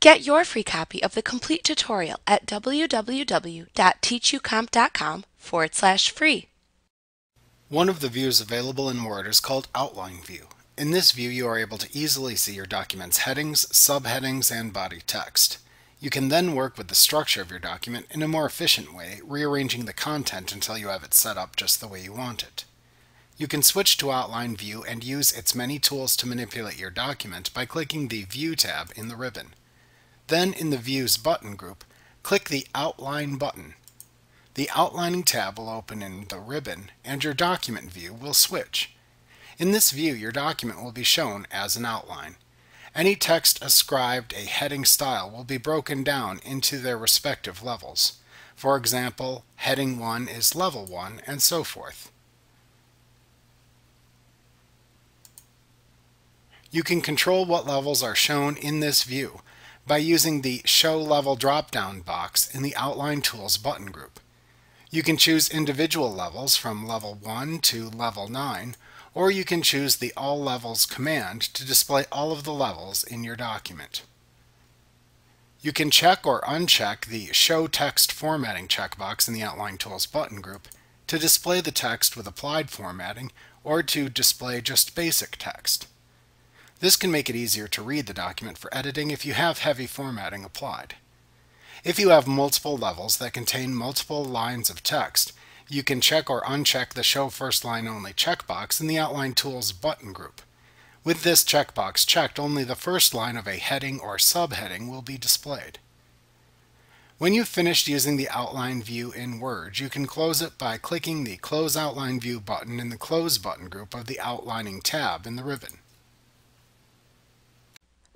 Get your free copy of the complete tutorial at www.teachucomp.com forward slash free. One of the views available in Word is called Outline View. In this view, you are able to easily see your document's headings, subheadings, and body text. You can then work with the structure of your document in a more efficient way, rearranging the content until you have it set up just the way you want it. You can switch to Outline View and use its many tools to manipulate your document by clicking the View tab in the ribbon. Then in the Views button group, click the Outline button. The Outlining tab will open in the ribbon and your document view will switch. In this view, your document will be shown as an outline. Any text ascribed a heading style will be broken down into their respective levels. For example, heading 1 is level 1, and so forth. You can control what levels are shown in this view by using the Show Level drop-down box in the Outline Tools button group. You can choose individual levels from level 1 to level 9, or you can choose the All Levels command to display all of the levels in your document. You can check or uncheck the Show Text Formatting checkbox in the Outline Tools button group to display the text with applied formatting or to display just basic text. This can make it easier to read the document for editing if you have heavy formatting applied. If you have multiple levels that contain multiple lines of text, you can check or uncheck the Show First Line Only checkbox in the Outline Tools button group. With this checkbox checked, only the first line of a heading or subheading will be displayed. When you've finished using the Outline View in Word, you can close it by clicking the Close Outline View button in the Close button group of the Outlining tab in the ribbon.